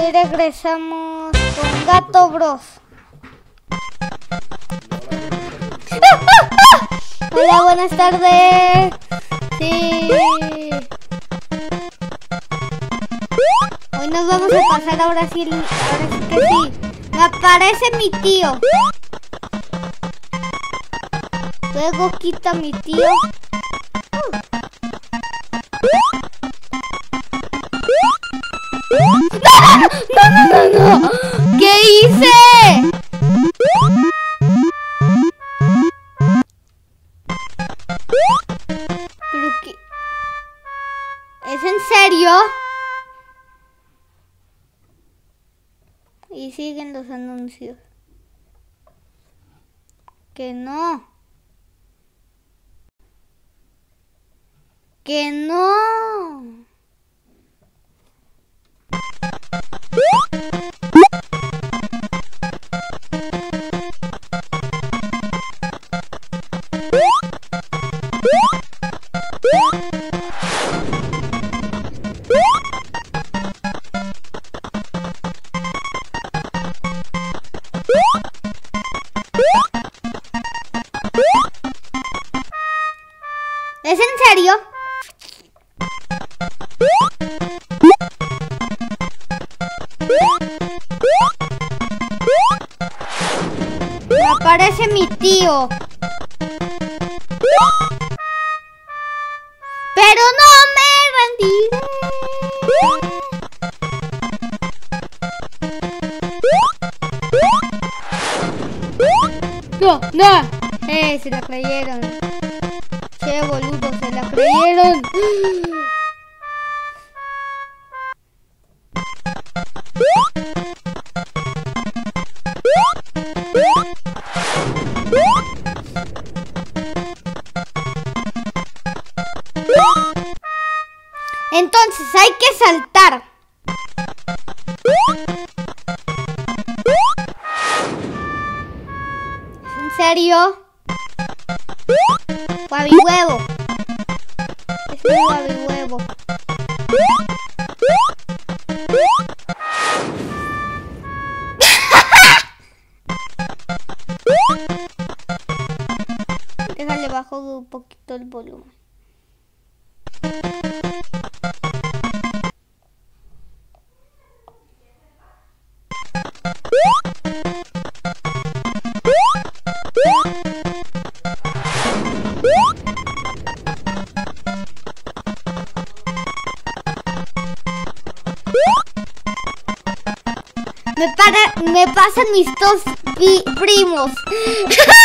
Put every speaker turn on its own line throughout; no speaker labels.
Hoy regresamos con Gato Bros. Hola, buenas tardes. Sí. Hoy nos vamos a pasar ahora sí, ahora sí que sí. Me aparece mi tío. Luego quita mi tío. No, no, no! ¿Qué hice? ¿Pero qué? ¿Es en serio? Y siguen los anuncios. Que no. Que no. ¿Es en serio? Aparece mi tío. Pero no me rendiré. No, no. Eh, se la creyeron. Che, boludo, se la creyeron. Entonces hay que saltar. ¿Es en serio? Guavi huevo. Es un guavi huevo. Déjale bajo un poquito el volumen. Me pasan mis dos primos.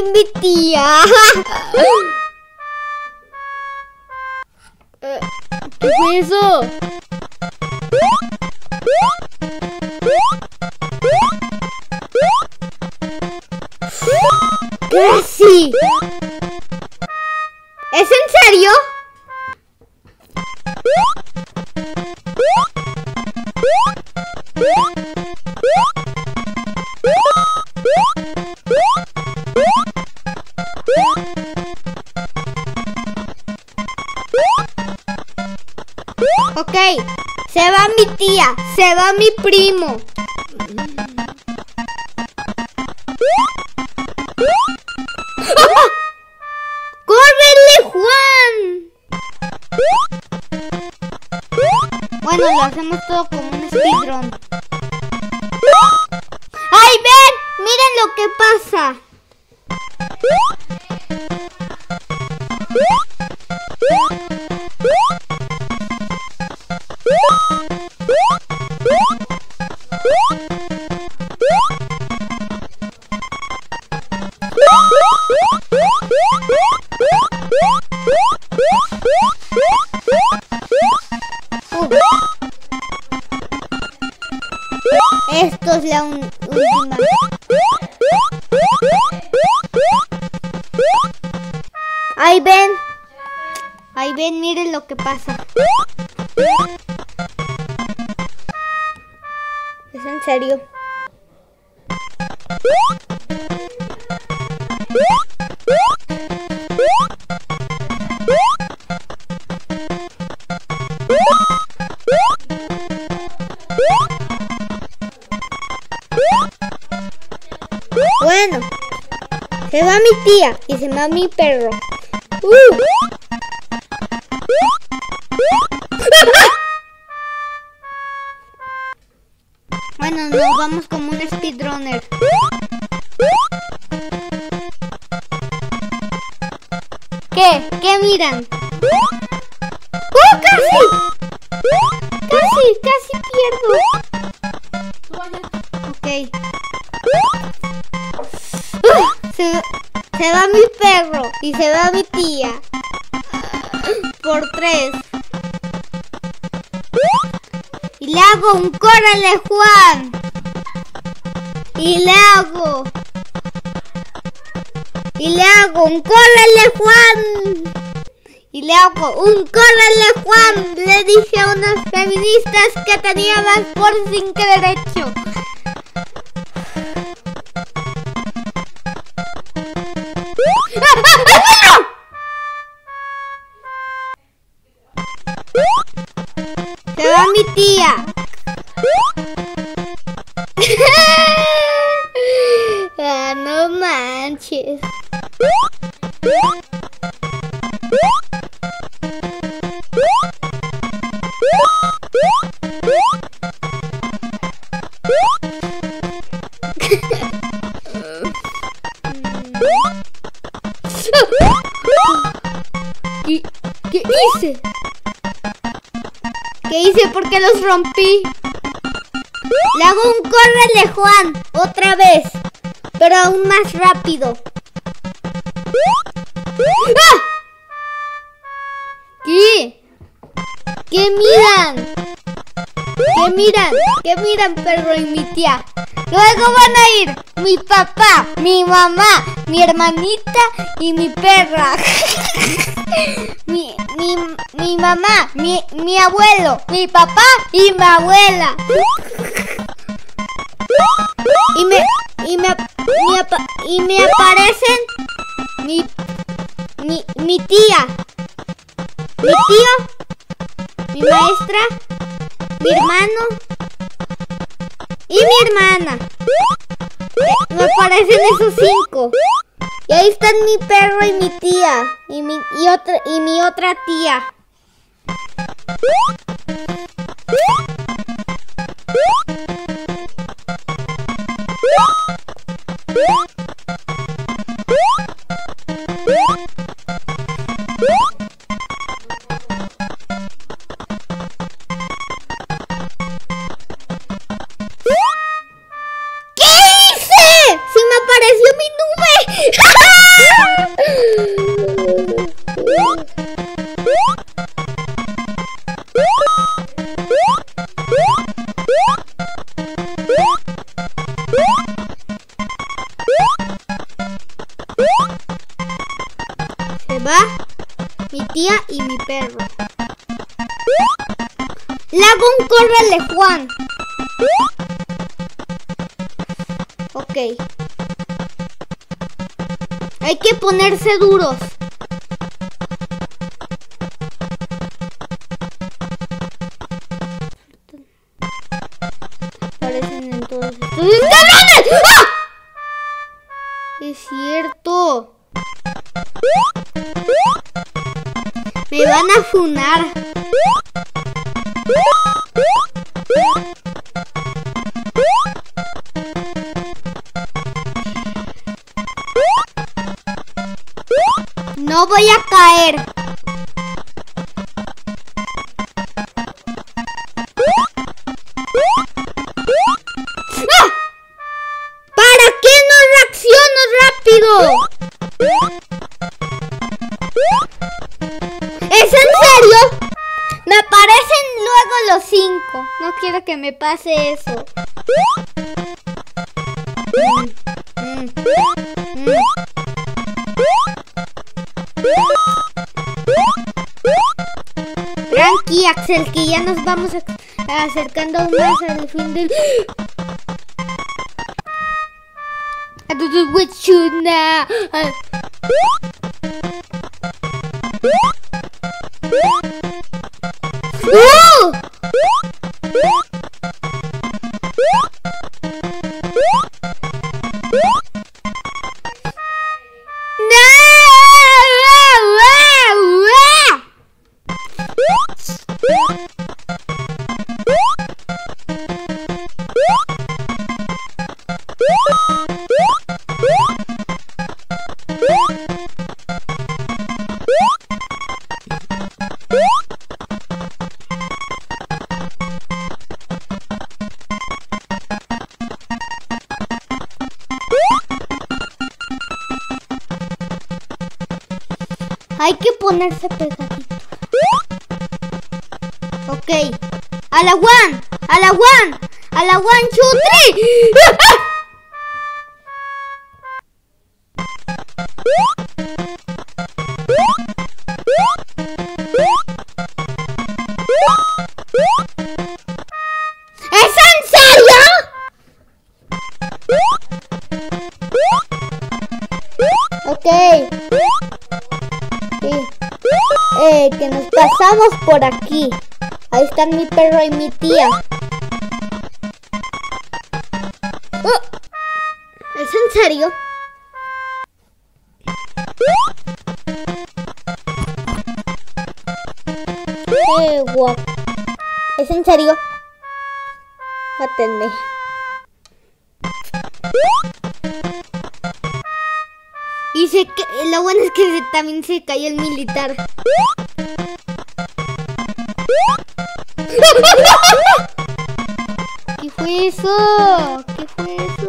primo y Ok, se va mi tía, se va mi primo. ¡Córrele, Juan! Bueno, lo hacemos todo como un speedrun. ¡Ay, ven! ¡Miren lo que pasa! Ven. Ahí ven, miren lo que pasa. Es en serio. Bueno, se va mi tía y se va mi perro. Bueno, nos vamos como un speedrunner. ¿Qué? ¿Qué miran? ¡Oh, casi! ¡Casi! ¡Casi pierdo! Ok. Se, se va mi perro y se va mi tía. Por tres. Y le hago un córrele, Juan. Y le hago. Y le hago un córrele, Juan. Y le hago un córrele, Juan. Le dije a unas feministas que tenía más por sin que derecho. Se va mi tía. ah, no manches. ¿Qué hice? ¿Por qué los rompí? Le hago un córrele, Juan, otra vez, pero aún más rápido. ¡Ah! ¿Qué? ¿Qué miran? ¿Qué miran? ¿Qué miran, perro y mi tía? Luego van a ir mi papá, mi mamá, mi hermanita y mi perra. mi, mi, mi mamá, mi, mi abuelo, mi papá y mi abuela. Y me, y me, apa- y me aparecen mi, mi, mi tía, mi tío, mi maestra, mi hermano y mi hermana. Me aparecen esos cinco. Y ahí están mi perro y mi tía. Y mi, y otra, y mi otra tía. Mi tía y mi perro. Lagón, córrele, Juan. Ok. Hay que ponerse duros. ¡Ah! Es cierto. Van a funar. No voy a caer. ¡Ah! ¿Para qué no reacciono rápido? Me aparecen luego los cinco. No quiero que me pase eso. Mm, mm, mm. Tranqui, Axel, que ya nos vamos acercando más al fin del... I do now. Ah. ¡Uh! Ponerse pegadito. Ok. A la one. A la one. A la one, two. pasamos por aquí. Ahí están mi perro y mi tía. Oh, ¿Es en serio? Eh, guap. ¿Es en serio? Mátenme. Y se ca- lo bueno es que también se cayó el militar. ¿Qué fue eso? ¿Qué fue eso?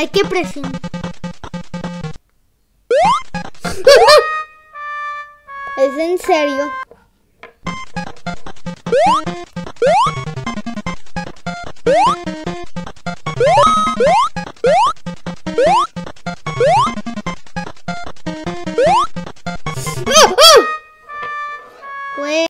Hay que presionar. ¿Es en serio?